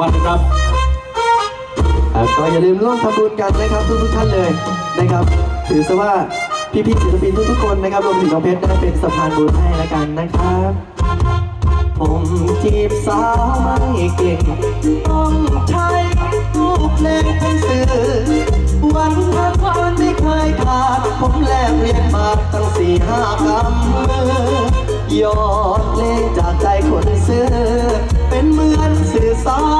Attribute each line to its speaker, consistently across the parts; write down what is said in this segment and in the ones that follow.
Speaker 1: ว่าครับ
Speaker 2: ครับก็อย่าลืมร่วมทำบุญกันนะครับทุกทุกๆท่านเลยนะครับ ถือซะว่าพี่ๆศิลปินทุกๆคนนะครับรวมถึงน้องเพชรได้เป็นสะพานบุญให้ละกันนะครับ ผมจีบสาวไม่เก่งต้องใช้รูปเพลงเป็นสื่อวันทางวันไม่เคยขาด ผมแลกเรียนมาตั้งสี่ห้ากำมือยอดเลงจากใจคนซื้อเป็นเหมือนสื่อสาร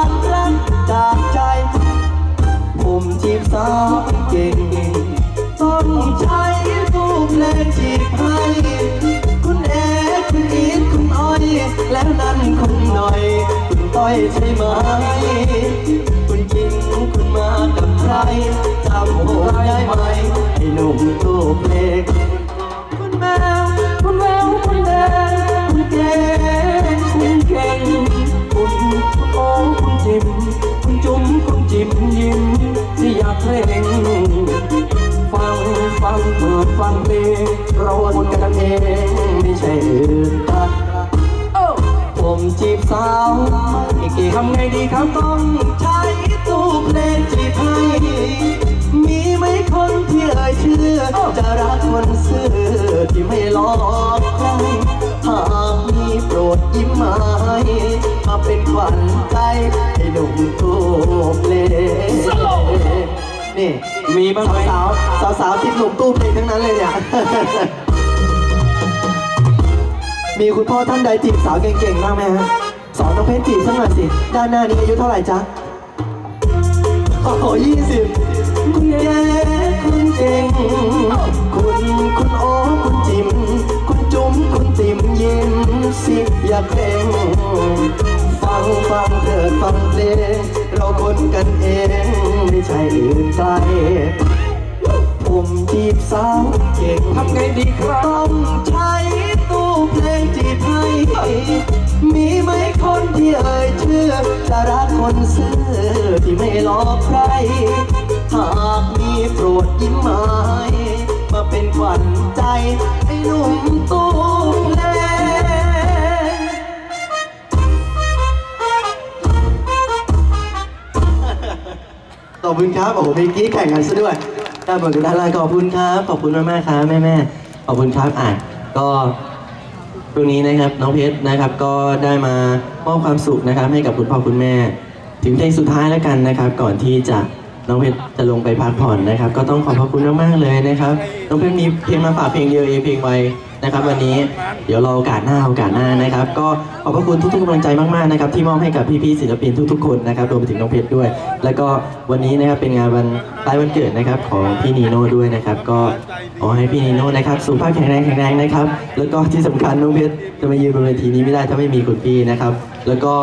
Speaker 2: จีบสาวเก่ง ต้องใช้รูปเพลงจีบให้ คุณเอ๋คุณอีทคุณอ้อย แล้วนั่นคุณหน่อย คุณต้อยใช่ไหม คุณจริงคุณมากับใคร ฟังเพลงเราคนกันเองไม่ใช่อื่นกันผมจีบสาวอีก่งทำไงดีครับต้องใช้ตู้เพลงจีบให้มีไหมคนที่เอ่ยชื่อจะรักคนซื่อที่ไม่หลอก นี่มี
Speaker 1: บ้างไหม
Speaker 2: สาวสาวสาวๆที่หนุ่มตู้เพลงทั้งนั้นเลยเนี่ย มีคุณพ่อท่านใดจีบสาวเก่งๆบ้างไหมฮะสอนน้องเพชรจีบสักหน่อยสิ ด้านหน้านี้อายุเท่าไหร่จ๊ะ โอ้โหยี่สิบคุณแก่คุณเก่ง คุณคุณโอ้คุณจิม คุณจุ๋มคุณติ่มยิ้มสิอย่าเกรงฟังฟังเถิดฟังเพลงเรา คนกันเองไม่ใช่อื่นไกลผมจีบสาวเก่ง
Speaker 1: ทำไงดีครับ
Speaker 2: ต้องใช้ตู้เพลงจีบให้มีไหมคนที่เอ่ยชื่อจะรักคนซื่อที่ไม่หลอกใคร หากมีโปรดยิ้มมาให้มาเป็นขวัญใจไอ้หนุ่ม ขอบคุณครับโอ้โหมีกี้แข่งกันซะด้วยด้านบนกับด้านล่าขอบคุณครับ ขอบคุณมากมากๆครับแม่แม่ๆขอบคุณครับอะก็ตรงนี้นะครับน้องเพชรนะครับ ก็ได้มามอบความสุขนะครับ ให้กับคุณพ่อคุณแม่ ถึงเพลงสุดท้ายแล้วกันนะครับ ก่อนที่จะ น้องเพชรจะลงไปพักผ่อนนะครับ ก็ต้องขอบพระคุณมากๆเลยนะครับน้องเพชรมีเพลงมาฝากเพลงเดียวเองเพลงไวนะครับ วันนี้เดี๋ยวรอโอกาสหน้าโอกาสหน้านะครับ ก็ขอบพระคุณทุกๆกำลังใจมากๆนะครับ ที่มอบให้กับพี่ๆศิลปินทุกๆคนนะครับรวมไปถึงน้องเพชรด้วย แล้วก็วันนี้นะครับเป็นงานวันคล้ายวันเกิดนะครับของพี่นีโน่ด้วยนะครับ ก็ขอให้พี่นีโน่นะครับสุขภาพแข็งแรงแข็งแรงนะครับ แล้วก็ที่สำคัญน้องเพชรจะมายืนบนเวทีนี้ไม่ได้ถ้าไม่มีคุณพี่นะครับ แล้วก็